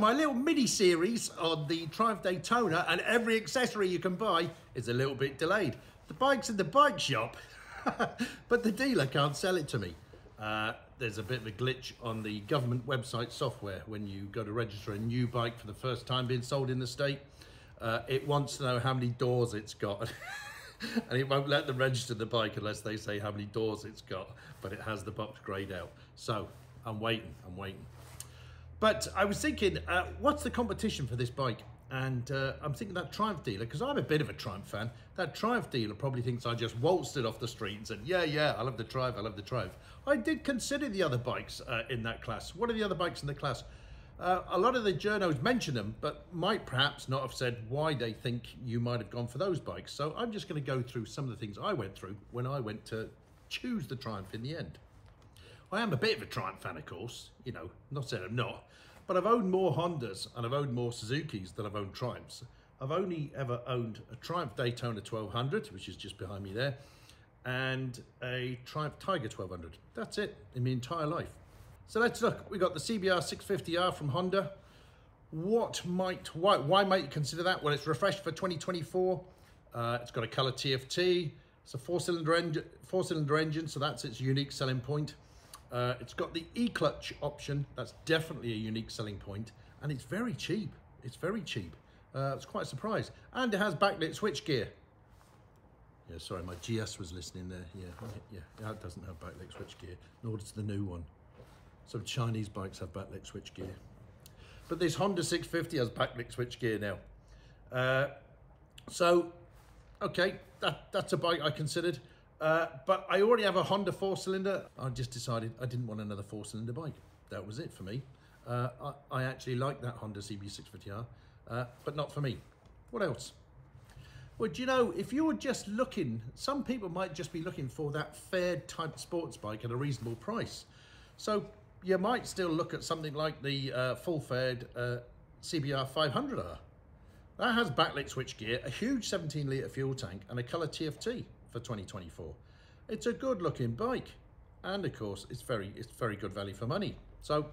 my little mini series on the Triumph Daytona and every accessory you can buy is a little bit delayed. The bike's in the bike shop, but the dealer can't sell it to me. Uh, there's a bit of a glitch on the government website software when you go to register a new bike for the first time being sold in the state. Uh, it wants to know how many doors it's got. and it won't let them register the bike unless they say how many doors it's got, but it has the box grayed out. So I'm waiting, I'm waiting. But I was thinking, uh, what's the competition for this bike? And uh, I'm thinking that Triumph dealer, because I'm a bit of a Triumph fan, that Triumph dealer probably thinks I just waltzed it off the street and said, yeah, yeah, I love the Triumph, I love the Triumph. I did consider the other bikes uh, in that class. What are the other bikes in the class? Uh, a lot of the journos mention them, but might perhaps not have said why they think you might have gone for those bikes. So I'm just going to go through some of the things I went through when I went to choose the Triumph in the end. I am a bit of a Triumph fan, of course, you know, not saying I'm not, but I've owned more Hondas and I've owned more Suzukis than I've owned Triumphs. I've only ever owned a Triumph Daytona 1200, which is just behind me there, and a Triumph Tiger 1200. That's it in my entire life. So let's look. We got the CBR 650R from Honda. What might, why, why might you consider that? Well, it's refreshed for 2024. Uh, it's got a color TFT. It's a four-cylinder engine, four-cylinder engine, so that's its unique selling point. Uh, it's got the e-clutch option. That's definitely a unique selling point. And it's very cheap. It's very cheap. Uh, it's quite a surprise. And it has backlit switchgear. Yeah, sorry, my GS was listening there. Yeah, yeah, that doesn't have backlit switchgear, nor does the new one. Some Chinese bikes have backlit switchgear. But this Honda 650 has backlit switchgear now. Uh, so, okay, that, that's a bike I considered. Uh, but I already have a Honda four cylinder. I just decided I didn't want another four cylinder bike. That was it for me. Uh, I, I, actually like that Honda CB650R, uh, but not for me. What else? Well, do you know, if you were just looking, some people might just be looking for that fair type sports bike at a reasonable price. So you might still look at something like the uh, full faired uh, CBR 500R. That has backlit switchgear, a huge 17 litre fuel tank and a colour TFT for 2024. It's a good looking bike. And of course, it's very, it's very good value for money. So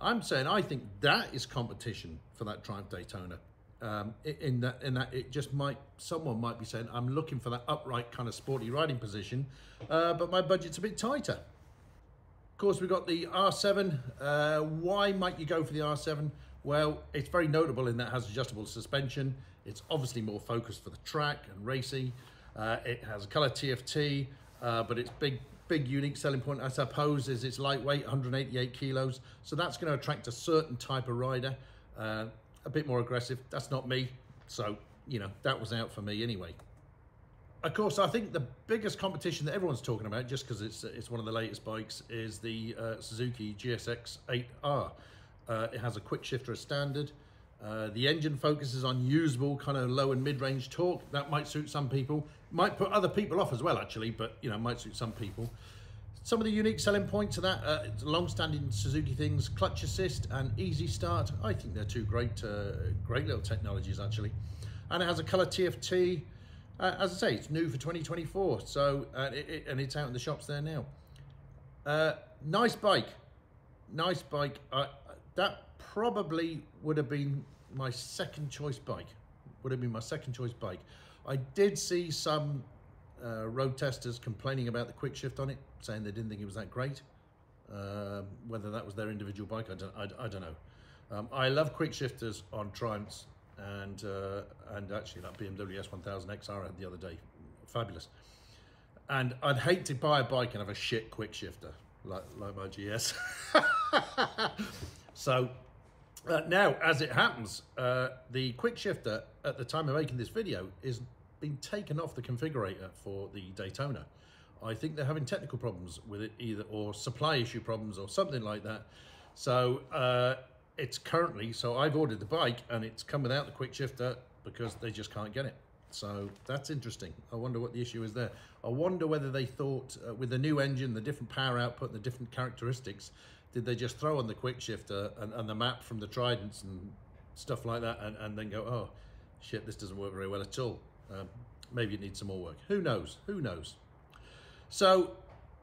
I'm saying I think that is competition for that Triumph Daytona. Um, in that, in that, it just might, someone might be saying, I'm looking for that upright kind of sporty riding position, uh, but my budget's a bit tighter. Of course, we've got the R7. Uh, why might you go for the R7? Well, it's very notable in that it has adjustable suspension. It's obviously more focused for the track and racing. Uh, it has a color TFT, uh, but its big, big unique selling point, I suppose, is it's lightweight, 188 kilos. So that's going to attract a certain type of rider, uh, a bit more aggressive. That's not me. So, you know, that was out for me anyway. Of course, I think the biggest competition that everyone's talking about, just because it's it's one of the latest bikes, is the uh, Suzuki GSX 8R. Uh, it has a quick shifter as standard. Uh, the engine focuses on usable kind of low and mid-range torque. That might suit some people. Might put other people off as well, actually, but you know, might suit some people. Some of the unique selling points of that, uh, long-standing Suzuki things, clutch assist and easy start. I think they're two great, uh, great little technologies actually. And it has a color TFT. Uh, as I say, it's new for 2024, so uh, it, it, and it's out in the shops there now. Nice bike, nice bike. that probably would have been my second choice bike. Would have been my second choice bike. I did see some uh, road testers complaining about the quick shift on it, saying they didn't think it was that great. Uh, whether that was their individual bike, I don't, I, I don't know. Um, I love quick shifters on Triumphs and uh, and actually that BMW S1000 XR I had the other day, fabulous. And I'd hate to buy a bike and have a shit quick shifter like like my GS. so uh, now, as it happens, uh, the quick shifter at the time of making this video is being taken off the configurator for the Daytona. I think they're having technical problems with it either or supply issue problems or something like that. So uh, it's currently, so I've ordered the bike and it's come without the quick shifter because they just can't get it. So that's interesting. I wonder what the issue is there. I wonder whether they thought uh, with the new engine, the different power output, the different characteristics, did they just throw on the quick shifter and, and the map from the Tridents and stuff like that and, and then go, oh, shit, this doesn't work very well at all. Um, maybe it needs some more work. Who knows? Who knows? So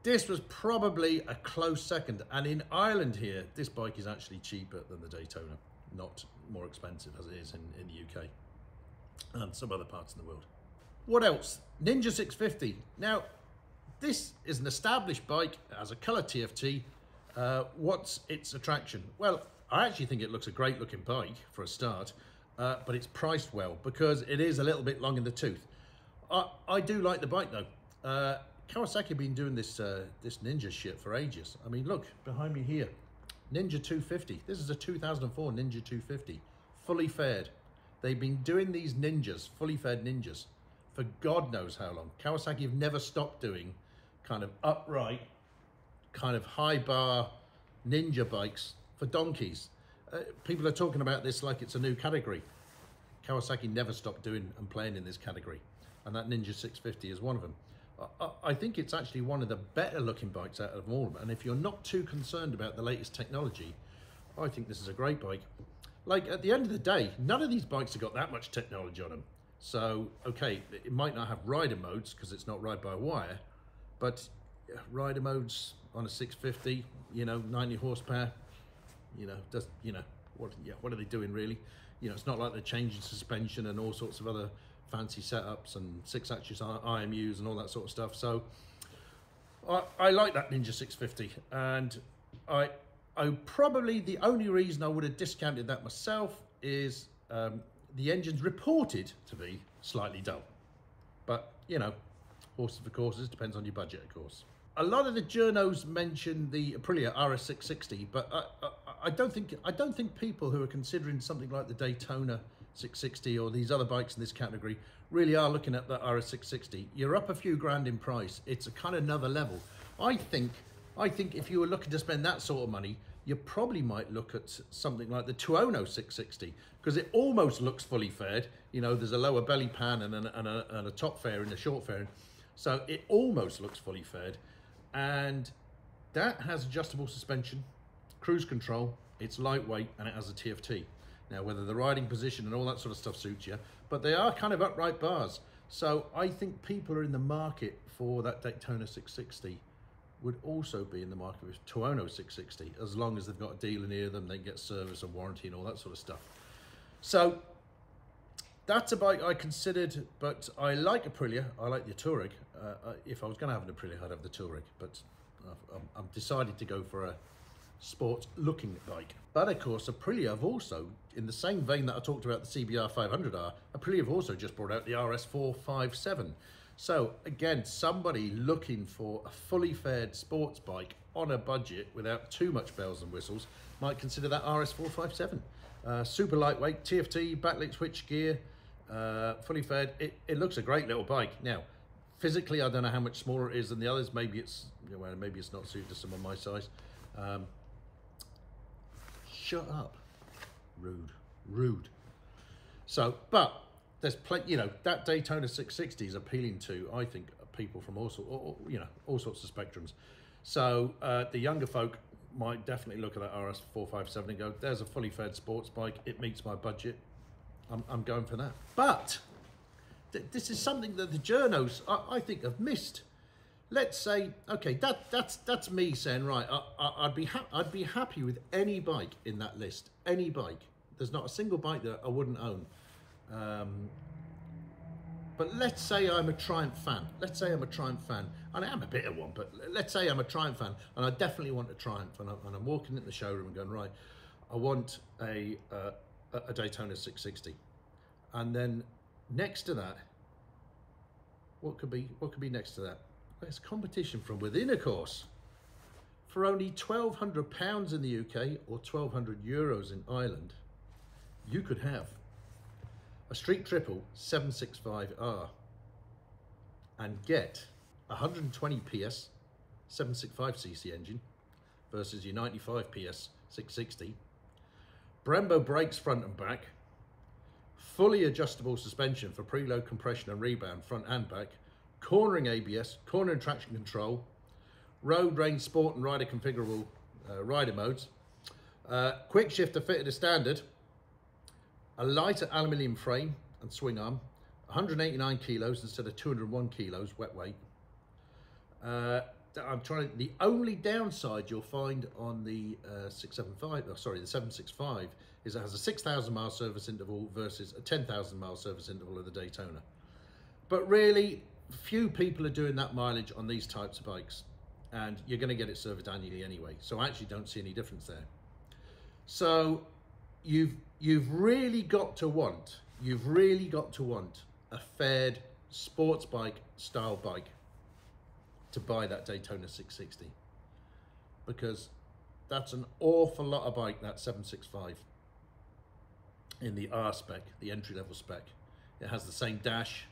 this was probably a close second. And in Ireland here, this bike is actually cheaper than the Daytona. not more expensive as it is in, in the UK and some other parts of the world. What else? Ninja 650. Now, this is an established bike as a colour TFT. Uh, what's its attraction? Well, I actually think it looks a great looking bike for a start, uh, but it's priced well because it is a little bit long in the tooth. I, I do like the bike though. Uh, Kawasaki been doing this uh, this Ninja shit for ages. I mean, look behind me here, Ninja 250. This is a 2004 Ninja 250, fully faired. They've been doing these Ninjas, fully faired Ninjas, for God knows how long. Kawasaki have never stopped doing kind of upright, kind of high bar Ninja bikes for donkeys. Uh, people are talking about this like it's a new category. Kawasaki never stopped doing and playing in this category, and that Ninja 650 is one of them. I think it's actually one of the better looking bikes out of all of them. And if you're not too concerned about the latest technology, I think this is a great bike. Like at the end of the day, none of these bikes have got that much technology on them. So, okay, it might not have rider modes because it's not ride by wire, but rider modes on a 650, you know, 90 horsepower, you know, does, you know, what, yeah, what are they doing really? You know, it's not like they're changing suspension and all sorts of other fancy setups and six axis IMUs and all that sort of stuff. So I, I like that Ninja 650 and I, I probably the only reason I would have discounted that myself is um, the engine's reported to be slightly dull. But, you know, horses for courses, depends on your budget, of course. A lot of the journos mention the Aprilia RS660, but I, I, I, don't think I don't think people who are considering something like the Daytona 660 or these other bikes in this category really are looking at the RS660. You're up a few grand in price. It's a kind of another level. I think, I think if you were looking to spend that sort of money, you probably might look at something like the Tuono 660 because it almost looks fully faired. You know, there's a lower belly pan and, a, and, a, and a top fairing, and a short fairing. So it almost looks fully faired. And that has adjustable suspension, cruise control, it's lightweight, and it has a TFT. Now, whether the riding position and all that sort of stuff suits you, but they are kind of upright bars. So I think people are in the market for that Daytona 660 would also be in the market with Tuono 660 as long as they've got a dealer near them, they get service and warranty and all that sort of stuff. So that's a bike I considered, but I like Aprilia. I like the Tuareg. Uh, if I was going to have an Aprilia, I'd have the Tuareg, but I've, I've decided to go for a sports looking bike. But of course, Aprilia have also, in the same vein that I talked about the CBR 500R, Aprilia have also just brought out the RS457. So again, somebody looking for a fully faired sports bike on a budget without too much bells and whistles might consider that RS457. Uh, super lightweight, TFT, backlit switch gear, uh, fully fed, It, it looks a great little bike. Now, physically, I don't know how much smaller it is than the others. Maybe it's, know, maybe it's not suited to someone my size. Um, shut up. Rude, rude. So, but there's plenty, you know, that Daytona 660 is appealing to, I think, people from all sorts, you know, all sorts of spectrums. So uh, the younger folk might definitely look at that RS457 and go, there's a fully fed sports bike. It meets my budget. I'm, I'm going for that. But th this is something that the journos, I, I think, have missed let's say, okay, that that's that's me saying, right, I, would be I'd be happy with any bike in that list, any bike. There's not a single bike that I wouldn't own. Um, but let's say I'm a Triumph fan. Let's say I'm a Triumph fan, and I am a bit of one. But let's say I'm a Triumph fan, and I definitely want a Triumph, and, I, am walking in the showroom and going, right, I want a uh, a Daytona 660, and then next to that, what could be what could be next to that? There's competition from within, of course. For only £1,200 in the UK or 1,200 euros in Ireland, you could have a Street Triple 765R and get 120 PS 765cc engine versus your 95 PS 660, Brembo brakes front and back, fully adjustable suspension for preload compression and rebound front and back, cornering ABS, cornering traction control, road range sport and rider configurable uh, rider modes, uh, quick shifter fitted as standard, a lighter aluminium frame and swing arm, 189 kilos instead of 201 kilos wet weight, uh, I'm trying. The only downside you'll find on the uh, 675, oh, sorry, the 765, is it has a 6,000 mile service interval versus a 10,000 mile service interval of the Daytona. But really, few people are doing that mileage on these types of bikes, and you're going to get it serviced annually anyway. So I actually don't see any difference there. So you've you've really got to want, you've really got to want a faired sports bike style bike to buy that Daytona 660 because that's an awful lot of bike that 765 in the R spec the entry level spec. It has the same dash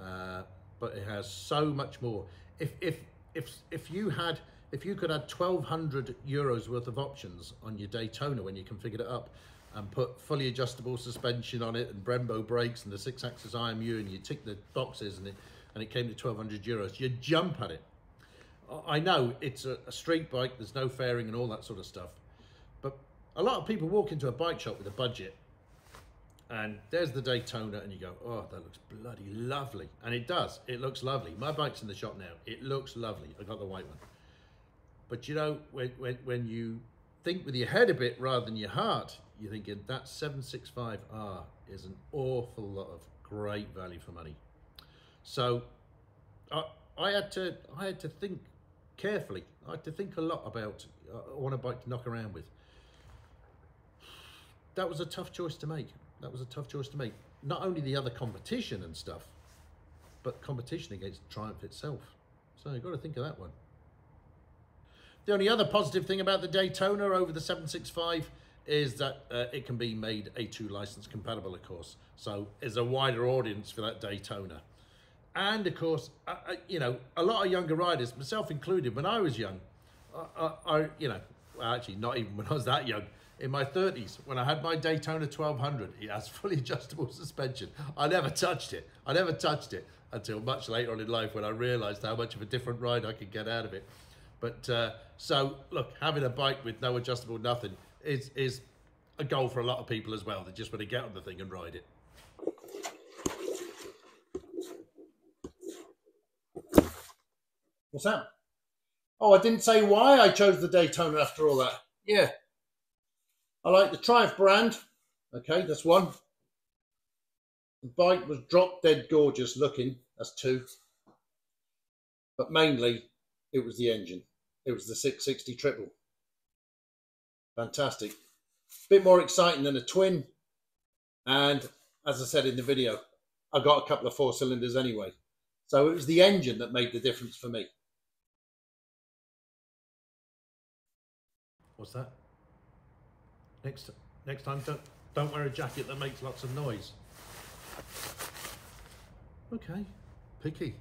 uh, but it has so much more. If if if if you had if you could add 1200 euros worth of options on your Daytona when you configured it up and put fully adjustable suspension on it and Brembo brakes and the six axis IMU and you tick the boxes and it and it came to 1200 euros, you jump at it. I know it's a, street bike, there's no fairing and all that sort of stuff. But a lot of people walk into a bike shop with a budget and there's the Daytona and you go, oh, that looks bloody lovely. And it does, it looks lovely. My bike's in the shop now, it looks lovely. I got the white one. But you know, when, when, when you think with your head a bit rather than your heart, you're thinking that 765R is an awful lot of great value for money. So I, I had to I had to think carefully. I had to think a lot about uh, I want a bike to knock around with. That was a tough choice to make. That was a tough choice to make. Not only the other competition and stuff, but competition against Triumph itself. So you've got to think of that one. The only other positive thing about the Daytona over the 765 is that uh, it can be made A2 license compatible, of course. So there's a wider audience for that Daytona. And of course, you know, a lot of younger riders, myself included, when I was young, I, I, you know, well, actually not even when I was that young, in my 30s, when I had my Daytona 1200, it has fully adjustable suspension. I never touched it. I never touched it until much later on in life when I realized how much of a different ride I could get out of it. But uh, so, look, having a bike with no adjustable nothing is, is a goal for a lot of people as well. They just want to get on the thing and ride it. What's that? Oh, I didn't say why I chose the Daytona after all that. Yeah. I like the Triumph brand. Okay, that's one. The bike was drop dead gorgeous looking. That's two. But mainly, it was the engine. It was the 660 triple. Fantastic. Bit more exciting than a twin. And as I said in the video, I got a couple of four cylinders anyway. So it was the engine that made the difference for me. What's that? Next next time, don't don't wear a jacket that makes lots of noise. Okay, picky.